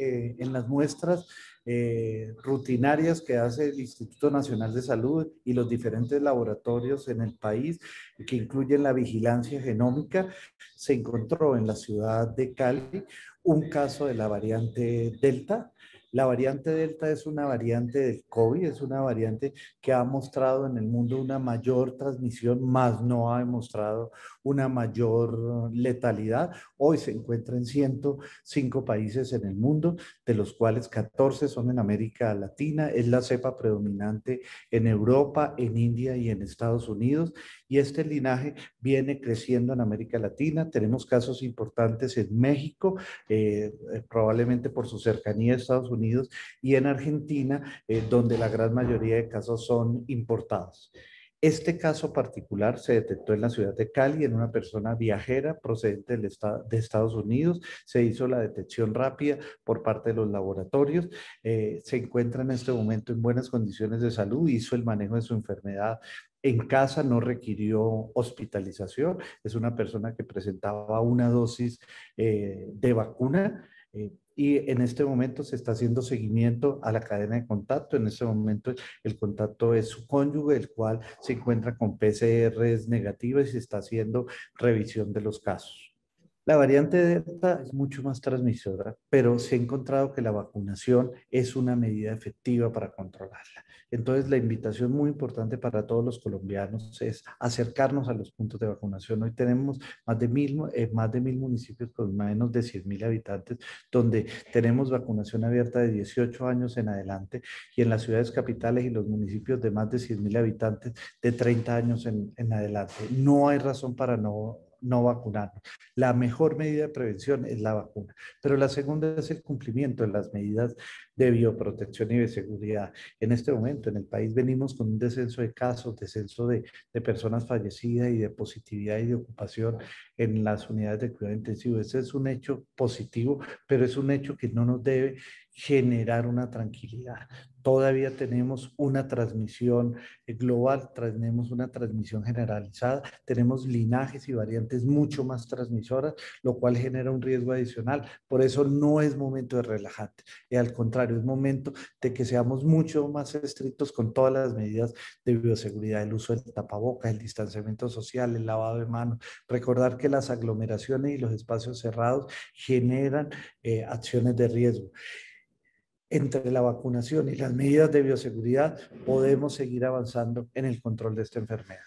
eh, en las muestras eh, rutinarias que hace el Instituto Nacional de Salud y los diferentes laboratorios en el país, que incluyen la vigilancia genómica, se encontró en la ciudad de Cali un caso de la variante Delta, la variante Delta es una variante del COVID, es una variante que ha mostrado en el mundo una mayor transmisión, más no ha demostrado una mayor letalidad. Hoy se encuentra en 105 países en el mundo, de los cuales 14 son en América Latina. Es la cepa predominante en Europa, en India y en Estados Unidos. Y este linaje viene creciendo en América Latina. Tenemos casos importantes en México, eh, eh, probablemente por su cercanía a Estados Unidos y en Argentina, eh, donde la gran mayoría de casos son importados. Este caso particular se detectó en la ciudad de Cali en una persona viajera procedente del de Estados Unidos. Se hizo la detección rápida por parte de los laboratorios. Eh, se encuentra en este momento en buenas condiciones de salud. Hizo el manejo de su enfermedad en casa no requirió hospitalización. Es una persona que presentaba una dosis eh, de vacuna y en este momento se está haciendo seguimiento a la cadena de contacto. En este momento el contacto es su cónyuge, el cual se encuentra con PCRs negativas y se está haciendo revisión de los casos. La variante Delta es mucho más transmisora, pero se ha encontrado que la vacunación es una medida efectiva para controlarla. Entonces, la invitación muy importante para todos los colombianos es acercarnos a los puntos de vacunación. Hoy tenemos más de mil, eh, más de mil municipios con menos de 100 mil habitantes, donde tenemos vacunación abierta de 18 años en adelante y en las ciudades capitales y los municipios de más de 100 mil habitantes de 30 años en, en adelante. No hay razón para no no vacunarnos. La mejor medida de prevención es la vacuna, pero la segunda es el cumplimiento de las medidas de bioprotección y de seguridad. En este momento en el país venimos con un descenso de casos, descenso de, personas fallecidas y de positividad y de ocupación en las unidades de cuidado intensivo. Ese es un hecho positivo, pero es un hecho que no nos debe generar una tranquilidad. Todavía tenemos una transmisión eh, global, tenemos una transmisión generalizada, tenemos linajes y variantes mucho más transmisoras, lo cual genera un riesgo adicional. Por eso no es momento de relajarte, y al contrario, es momento de que seamos mucho más estrictos con todas las medidas de bioseguridad, el uso del tapabocas, el distanciamiento social, el lavado de manos. Recordar que las aglomeraciones y los espacios cerrados generan eh, acciones de riesgo entre la vacunación y las medidas de bioseguridad, podemos seguir avanzando en el control de esta enfermedad.